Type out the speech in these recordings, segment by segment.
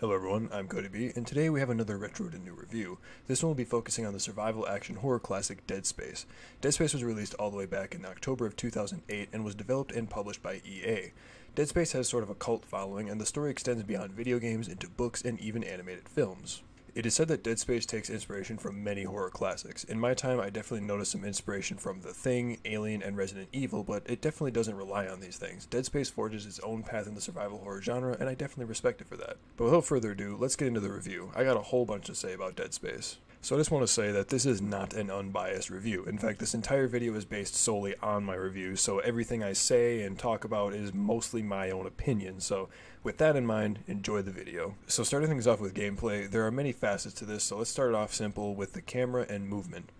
Hello everyone, I'm Kodey B, and today we have another Retro to New review. This one will be focusing on the survival action horror classic Dead Space. Dead Space was released all the way back in October of 2008 and was developed and published by EA. Dead Space has sort of a cult following, and the story extends beyond video games into books and even animated films. It is said that Dead Space takes inspiration from many horror classics. In my time, I definitely noticed some inspiration from The Thing, Alien, and Resident Evil, but it definitely doesn't rely on these things. Dead Space forges its own path in the survival horror genre, and I definitely respect it for that. But without further ado, let's get into the review. I got a whole bunch to say about Dead Space. So I just want to say that this is not an unbiased review. In fact, this entire video is based solely on my review, so everything I say and talk about is mostly my own opinion. So with that in mind, enjoy the video. So starting things off with gameplay, there are many facets to this, so let's start off simple with the camera and movement.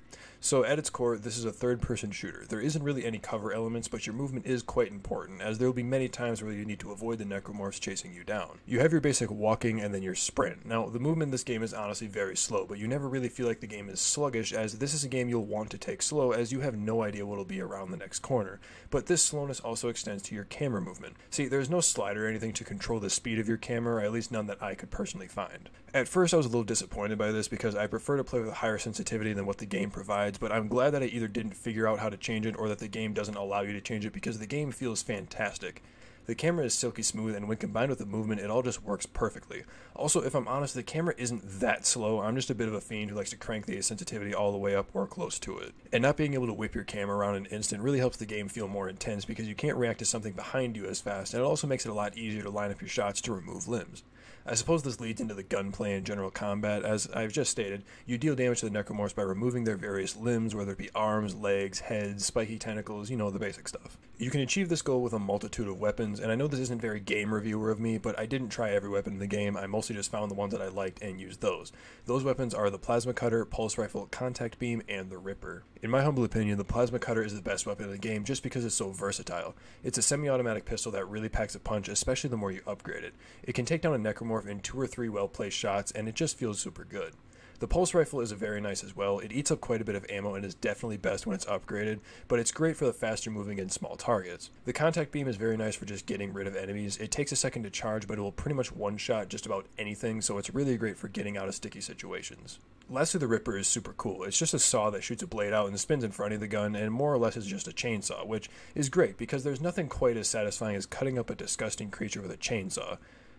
So at its core, this is a third-person shooter. There isn't really any cover elements, but your movement is quite important, as there will be many times where you need to avoid the necromorphs chasing you down. You have your basic walking and then your sprint. Now, the movement in this game is honestly very slow, but you never really feel like the game is sluggish, as this is a game you'll want to take slow, as you have no idea what will be around the next corner. But this slowness also extends to your camera movement. See, there's no slider or anything to control the speed of your camera, at least none that I could personally find. At first, I was a little disappointed by this because I prefer to play with a higher sensitivity than what the game provides but I'm glad that I either didn't figure out how to change it or that the game doesn't allow you to change it because the game feels fantastic. The camera is silky smooth, and when combined with the movement, it all just works perfectly. Also, if I'm honest, the camera isn't that slow. I'm just a bit of a fiend who likes to crank the sensitivity all the way up or close to it. And not being able to whip your camera around an instant really helps the game feel more intense because you can't react to something behind you as fast, and it also makes it a lot easier to line up your shots to remove limbs. I suppose this leads into the gunplay and general combat. As I've just stated, you deal damage to the necromorphs by removing their various limbs, whether it be arms, legs, heads, spiky tentacles, you know, the basic stuff. You can achieve this goal with a multitude of weapons, and I know this isn't very game reviewer of me, but I didn't try every weapon in the game. I mostly just found the ones that I liked and used those. Those weapons are the plasma cutter, pulse rifle, contact beam, and the ripper. In my humble opinion, the plasma cutter is the best weapon in the game just because it's so versatile. It's a semi-automatic pistol that really packs a punch, especially the more you upgrade it. It can take down a necromorph in two or three well-placed shots, and it just feels super good. The pulse rifle is very nice as well. It eats up quite a bit of ammo and is definitely best when it's upgraded, but it's great for the faster moving and small targets. The contact beam is very nice for just getting rid of enemies. It takes a second to charge, but it will pretty much one-shot just about anything, so it's really great for getting out of sticky situations. Lastly, the Ripper is super cool. It's just a saw that shoots a blade out and spins in front of the gun, and more or less is just a chainsaw, which is great because there's nothing quite as satisfying as cutting up a disgusting creature with a chainsaw.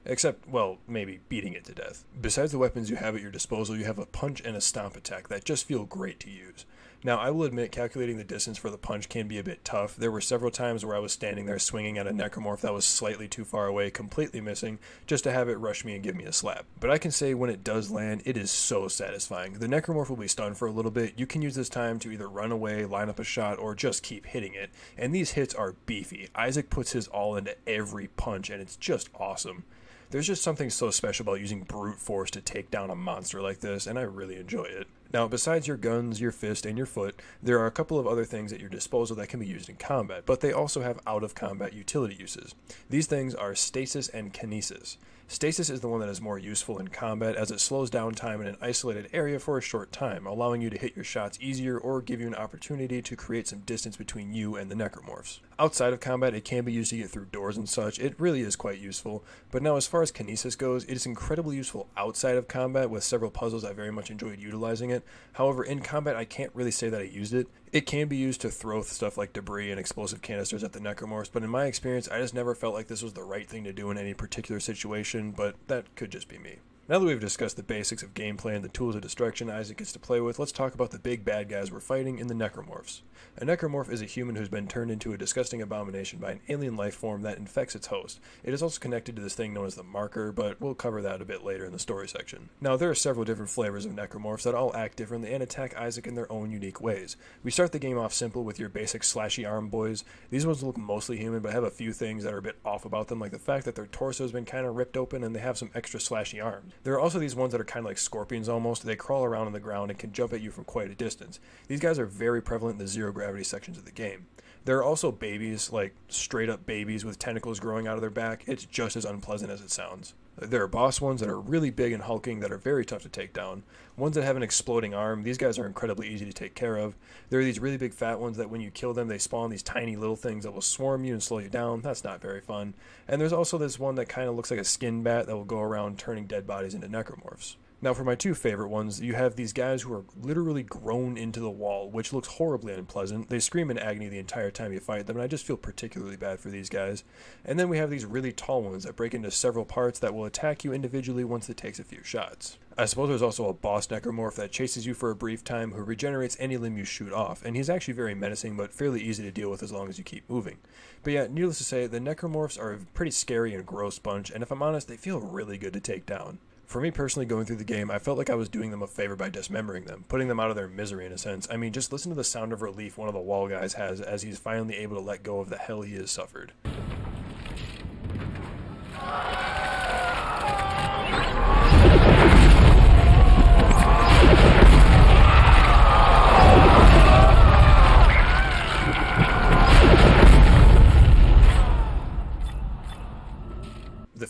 Except, well, maybe beating it to death. Besides the weapons you have at your disposal, you have a punch and a stomp attack that just feel great to use. Now, I will admit, calculating the distance for the punch can be a bit tough. There were several times where I was standing there swinging at a necromorph that was slightly too far away, completely missing, just to have it rush me and give me a slap. But I can say when it does land, it is so satisfying. The necromorph will be stunned for a little bit. You can use this time to either run away, line up a shot, or just keep hitting it. And these hits are beefy. Isaac puts his all into every punch, and it's just awesome. There's just something so special about using brute force to take down a monster like this, and I really enjoy it. Now, besides your guns, your fist, and your foot, there are a couple of other things at your disposal that can be used in combat, but they also have out of combat utility uses. These things are stasis and kinesis. Stasis is the one that is more useful in combat as it slows down time in an isolated area for a short time, allowing you to hit your shots easier or give you an opportunity to create some distance between you and the necromorphs. Outside of combat, it can be used to get through doors and such. It really is quite useful. But now, as far as kinesis goes, it is incredibly useful outside of combat with several puzzles I very much enjoyed utilizing it. However, in combat, I can't really say that I used it. It can be used to throw stuff like debris and explosive canisters at the necromorphs, but in my experience, I just never felt like this was the right thing to do in any particular situation, but that could just be me. Now that we've discussed the basics of gameplay and the tools of destruction Isaac gets to play with, let's talk about the big bad guys we're fighting in the Necromorphs. A necromorph is a human who's been turned into a disgusting abomination by an alien life form that infects its host. It is also connected to this thing known as the Marker, but we'll cover that a bit later in the story section. Now, there are several different flavors of necromorphs that all act differently and attack Isaac in their own unique ways. We start the game off simple with your basic slashy arm boys. These ones look mostly human, but have a few things that are a bit off about them, like the fact that their torso has been kind of ripped open and they have some extra slashy arms. There are also these ones that are kind of like scorpions almost. They crawl around on the ground and can jump at you from quite a distance. These guys are very prevalent in the zero gravity sections of the game. There are also babies, like straight up babies with tentacles growing out of their back. It's just as unpleasant as it sounds. There are boss ones that are really big and hulking that are very tough to take down. Ones that have an exploding arm, these guys are incredibly easy to take care of. There are these really big fat ones that when you kill them, they spawn these tiny little things that will swarm you and slow you down. That's not very fun. And there's also this one that kind of looks like a skin bat that will go around turning dead bodies into necromorphs. Now, for my two favorite ones, you have these guys who are literally grown into the wall, which looks horribly unpleasant. They scream in agony the entire time you fight them, and I just feel particularly bad for these guys. And then we have these really tall ones that break into several parts that will attack you individually once it takes a few shots. I suppose there's also a boss necromorph that chases you for a brief time who regenerates any limb you shoot off, and he's actually very menacing but fairly easy to deal with as long as you keep moving. But yeah, needless to say, the necromorphs are a pretty scary and gross bunch, and if I'm honest, they feel really good to take down. For me personally, going through the game, I felt like I was doing them a favor by dismembering them, putting them out of their misery in a sense. I mean, just listen to the sound of relief one of the wall guys has as he's finally able to let go of the hell he has suffered.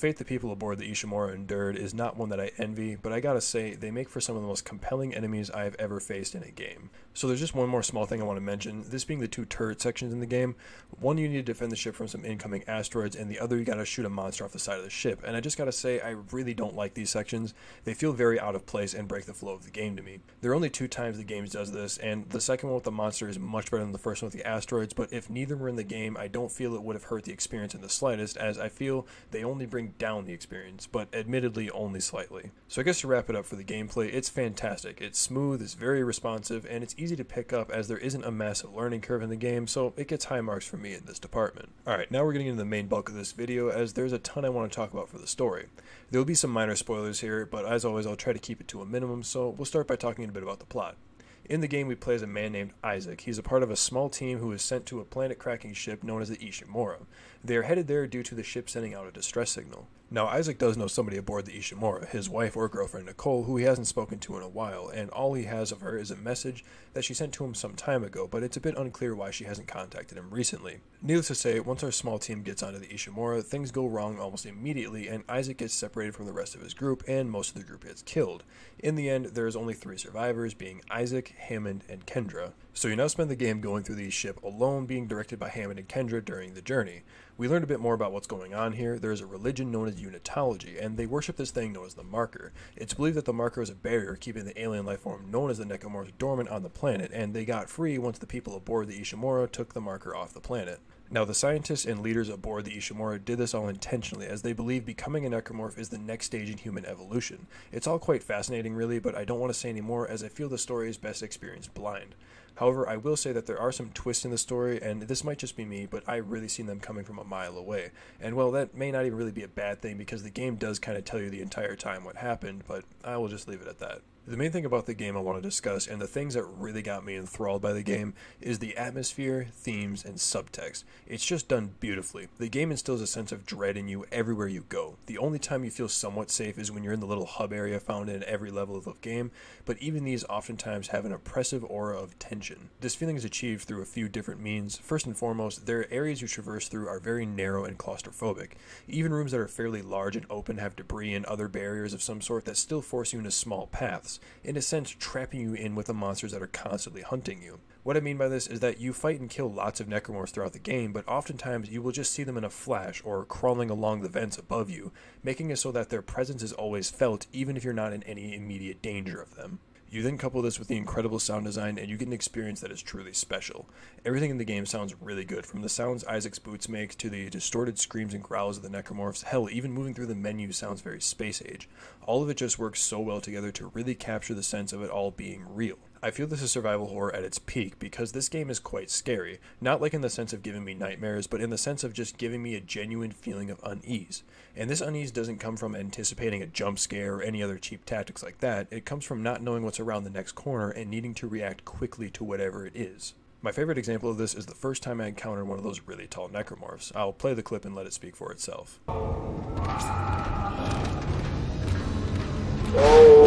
Fate the people aboard the Ishimura endured is not one that I envy, but I gotta say, they make for some of the most compelling enemies I have ever faced in a game. So there's just one more small thing I want to mention, this being the two turret sections in the game. One you need to defend the ship from some incoming asteroids, and the other you gotta shoot a monster off the side of the ship. And I just gotta say, I really don't like these sections. They feel very out of place and break the flow of the game to me. There are only two times the game does this, and the second one with the monster is much better than the first one with the asteroids, but if neither were in the game, I don't feel it would have hurt the experience in the slightest, as I feel they only bring bring down the experience, but admittedly only slightly. So I guess to wrap it up for the gameplay, it's fantastic. It's smooth, it's very responsive, and it's easy to pick up as there isn't a massive learning curve in the game, so it gets high marks for me in this department. Alright, now we're getting into the main bulk of this video, as there's a ton I want to talk about for the story. There will be some minor spoilers here, but as always I'll try to keep it to a minimum, so we'll start by talking a bit about the plot. In the game, we play as a man named Isaac. He's a part of a small team who is sent to a planet cracking ship known as the Ishimura. They are headed there due to the ship sending out a distress signal. Now, Isaac does know somebody aboard the Ishimura, his wife or girlfriend Nicole, who he hasn't spoken to in a while, and all he has of her is a message that she sent to him some time ago, but it's a bit unclear why she hasn't contacted him recently. Needless to say, once our small team gets onto the Ishimura, things go wrong almost immediately, and Isaac gets separated from the rest of his group, and most of the group gets killed. In the end, there is only three survivors, being Isaac, Hammond, and Kendra. So you now spend the game going through the ship alone, being directed by Hammond and Kendra during the journey. We learned a bit more about what's going on here. There is a religion known as Unitology, and they worship this thing known as the Marker. It's believed that the Marker is a barrier keeping the alien life form known as the Necromorphs dormant on the planet, and they got free once the people aboard the Ishimura took the Marker off the planet. Now, the scientists and leaders aboard the Ishimura did this all intentionally, as they believe becoming a necromorph is the next stage in human evolution. It's all quite fascinating, really, but I don't want to say any more, as I feel the story is best experienced blind. However, I will say that there are some twists in the story, and this might just be me, but I really seen them coming from a mile away. And well, that may not even really be a bad thing because the game does kind of tell you the entire time what happened, but I will just leave it at that. The main thing about the game I want to discuss, and the things that really got me enthralled by the game, is the atmosphere, themes, and subtext. It's just done beautifully. The game instills a sense of dread in you everywhere you go. The only time you feel somewhat safe is when you're in the little hub area found in every level of the game, but even these oftentimes have an oppressive aura of tension. This feeling is achieved through a few different means. First and foremost, their areas you traverse through are very narrow and claustrophobic. Even rooms that are fairly large and open have debris and other barriers of some sort that still force you into small paths in a sense trapping you in with the monsters that are constantly hunting you. What I mean by this is that you fight and kill lots of necromorphs throughout the game, but oftentimes you will just see them in a flash or crawling along the vents above you, making it so that their presence is always felt even if you're not in any immediate danger of them. You then couple this with the incredible sound design, and you get an experience that is truly special. Everything in the game sounds really good, from the sounds Isaac's boots make to the distorted screams and growls of the necromorphs. Hell, even moving through the menu sounds very space age. All of it just works so well together to really capture the sense of it all being real. I feel this is survival horror at its peak because this game is quite scary, not like in the sense of giving me nightmares, but in the sense of just giving me a genuine feeling of unease. And this unease doesn't come from anticipating a jump scare or any other cheap tactics like that, it comes from not knowing what's around the next corner and needing to react quickly to whatever it is. My favorite example of this is the first time I encountered one of those really tall necromorphs. I'll play the clip and let it speak for itself. Oh.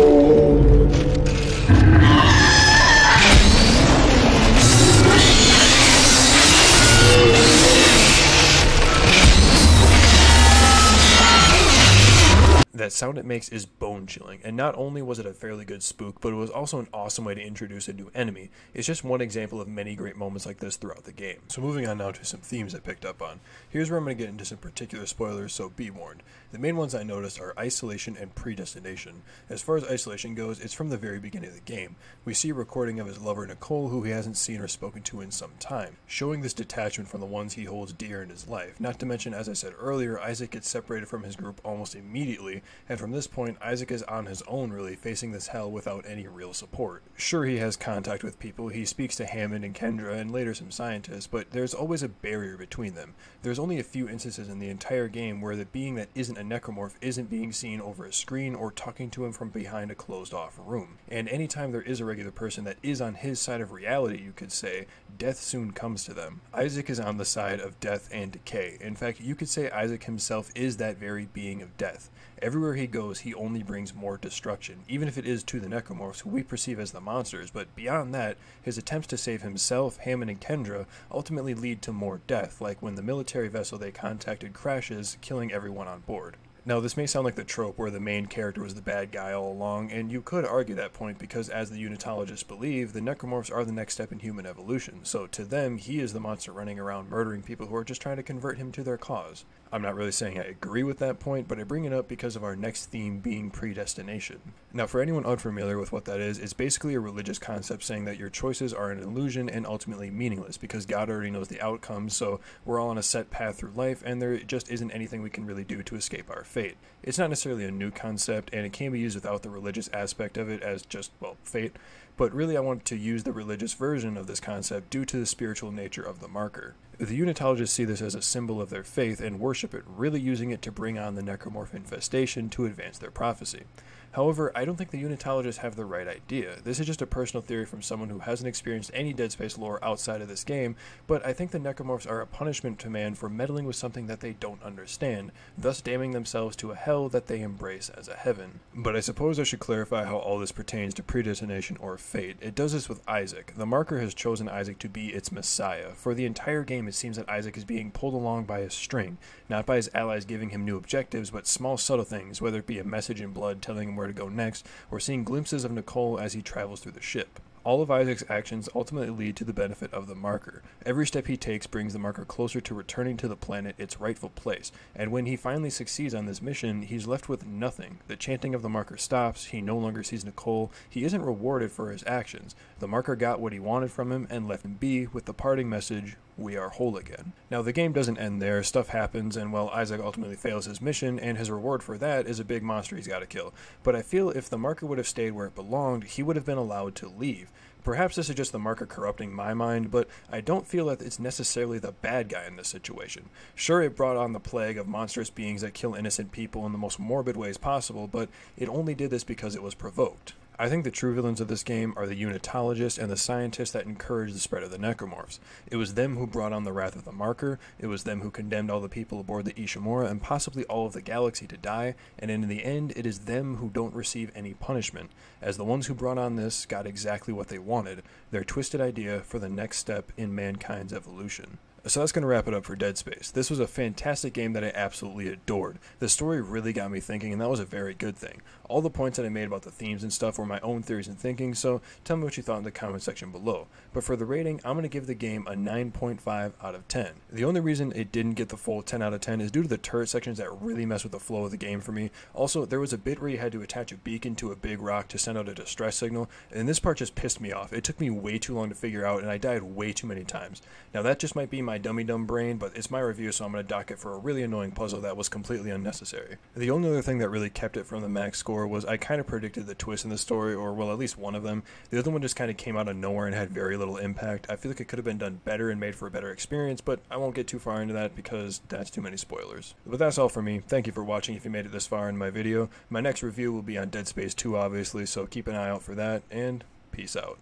Sound it makes is bone chilling, and not only was it a fairly good spook, but it was also an awesome way to introduce a new enemy. It's just one example of many great moments like this throughout the game. So moving on now to some themes I picked up on. Here's where I'm going to get into some particular spoilers, so be warned. The main ones I noticed are isolation and predestination. As far as isolation goes, it's from the very beginning of the game. We see a recording of his lover Nicole, who he hasn't seen or spoken to in some time, showing this detachment from the ones he holds dear in his life. Not to mention, as I said earlier, Isaac gets separated from his group almost immediately, and from this point, Isaac is on his own really, facing this hell without any real support. Sure, he has contact with people, he speaks to Hammond and Kendra, and later some scientists, but there's always a barrier between them. There's only a few instances in the entire game where the being that isn't a necromorph isn't being seen over a screen or talking to him from behind a closed off room. And anytime there is a regular person that is on his side of reality, you could say, death soon comes to them. Isaac is on the side of death and decay. In fact, you could say Isaac himself is that very being of death. Everywhere he goes, he only brings more destruction, even if it is to the necromorphs, who we perceive as the monsters. But beyond that, his attempts to save himself, Hammond, and Kendra ultimately lead to more death, like when the military vessel they contacted crashes, killing everyone on board. Now, this may sound like the trope where the main character was the bad guy all along, and you could argue that point because, as the Unitologists believe, the Necromorphs are the next step in human evolution, so to them, he is the monster running around murdering people who are just trying to convert him to their cause. I'm not really saying I agree with that point, but I bring it up because of our next theme being predestination. Now, for anyone unfamiliar with what that is, it's basically a religious concept saying that your choices are an illusion and ultimately meaningless because God already knows the outcome, so we're all on a set path through life, and there just isn't anything we can really do to escape our fate. It's not necessarily a new concept, and it can be used without the religious aspect of it as just, well, fate, but really I want to use the religious version of this concept due to the spiritual nature of the marker. The Unitologists see this as a symbol of their faith and worship it, really using it to bring on the necromorph infestation to advance their prophecy. However, I don't think the Unitologists have the right idea. This is just a personal theory from someone who hasn't experienced any Dead Space lore outside of this game, but I think the Necromorphs are a punishment to man for meddling with something that they don't understand, thus damning themselves to a hell that they embrace as a heaven. But I suppose I should clarify how all this pertains to predestination or fate. It does this with Isaac. The marker has chosen Isaac to be its messiah. For the entire game, it seems that Isaac is being pulled along by a string, not by his allies giving him new objectives, but small subtle things, whether it be a message in blood telling him where to go next, or seeing glimpses of Nicole as he travels through the ship. All of Isaac's actions ultimately lead to the benefit of the marker. Every step he takes brings the marker closer to returning to the planet its rightful place, and when he finally succeeds on this mission, he's left with nothing. The chanting of the marker stops, he no longer sees Nicole, he isn't rewarded for his actions. The marker got what he wanted from him and left him be with the parting message, we are whole again. Now, the game doesn't end there, stuff happens, and well, Isaac ultimately fails his mission, and his reward for that is a big monster he's got to kill. But I feel if the marker would have stayed where it belonged, he would have been allowed to leave. Perhaps this is just the marker corrupting my mind, but I don't feel that it's necessarily the bad guy in this situation. Sure, it brought on the plague of monstrous beings that kill innocent people in the most morbid ways possible, but it only did this because it was provoked. I think the true villains of this game are the Unitologists and the scientists that encouraged the spread of the Necromorphs. It was them who brought on the wrath of the Marker, it was them who condemned all the people aboard the Ishimura and possibly all of the galaxy to die, and in the end, it is them who don't receive any punishment, as the ones who brought on this got exactly what they wanted their twisted idea for the next step in mankind's evolution. So that's going to wrap it up for Dead Space. This was a fantastic game that I absolutely adored. The story really got me thinking, and that was a very good thing. All the points that I made about the themes and stuff were my own theories and thinking, so tell me what you thought in the comment section below. But for the rating, I'm going to give the game a 9.5 out of 10. The only reason it didn't get the full 10 out of 10 is due to the turret sections that really mess with the flow of the game for me. Also, there was a bit where you had to attach a beacon to a big rock to send out a distress signal, and this part just pissed me off. It took me way too long to figure out, and I died way too many times. Now, that just might be my dummy dumb brain, but it's my review, so I'm going to dock it for a really annoying puzzle that was completely unnecessary. The only other thing that really kept it from the max score was I kind of predicted the twist in the story, or well, at least one of them. The other one just kind of came out of nowhere and had very little impact. I feel like it could have been done better and made for a better experience, but I won't get too far into that because that's too many spoilers. But that's all for me. Thank you for watching if you made it this far in my video. My next review will be on Dead Space 2, obviously, so keep an eye out for that, and peace out.